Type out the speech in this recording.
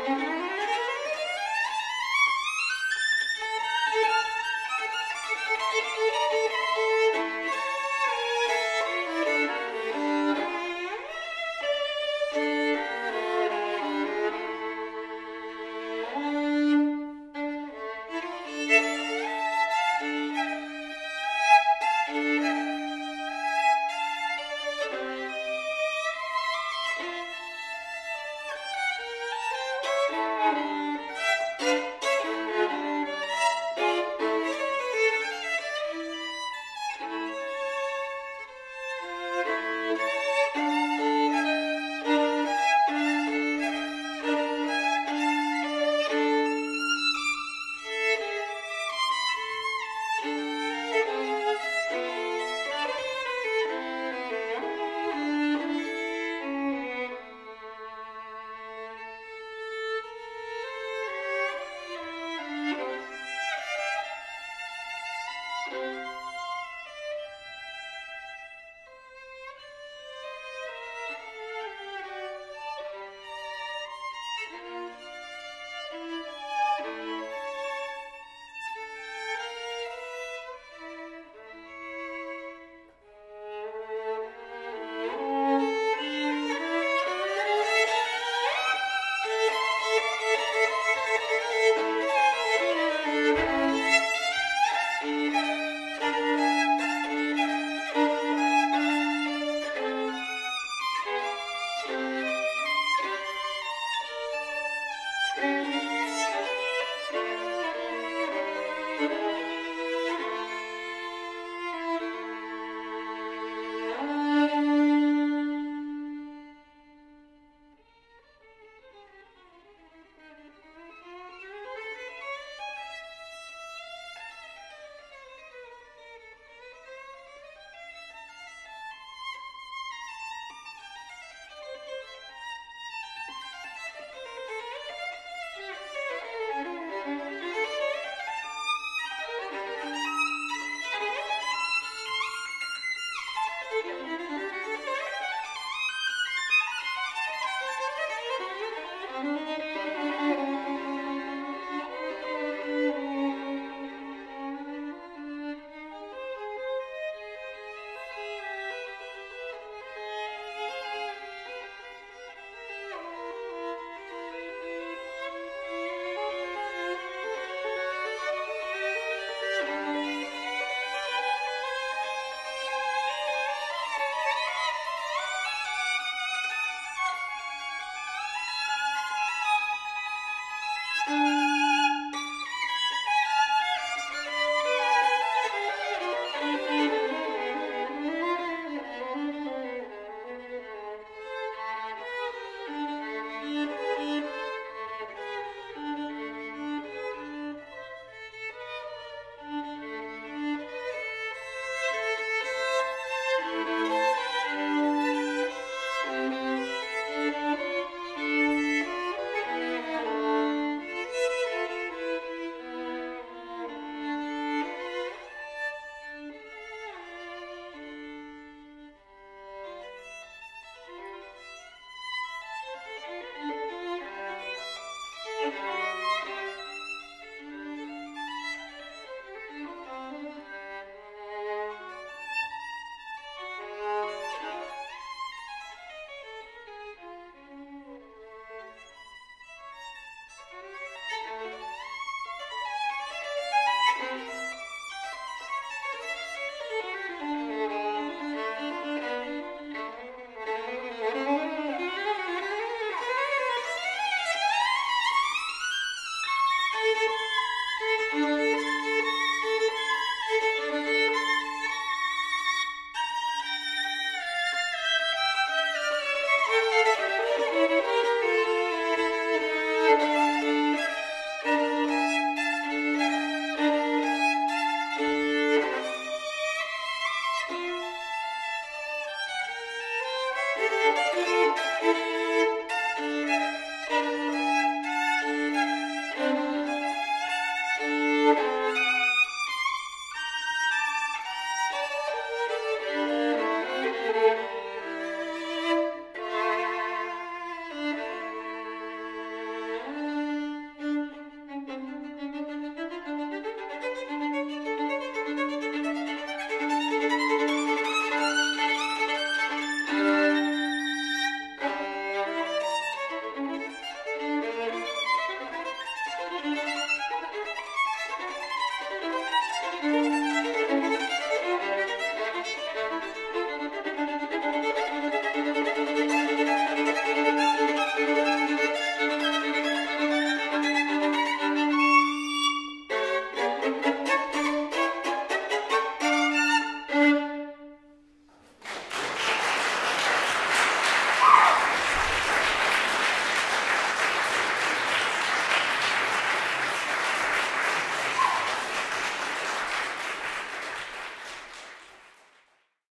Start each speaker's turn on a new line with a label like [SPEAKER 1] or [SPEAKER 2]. [SPEAKER 1] Música thank you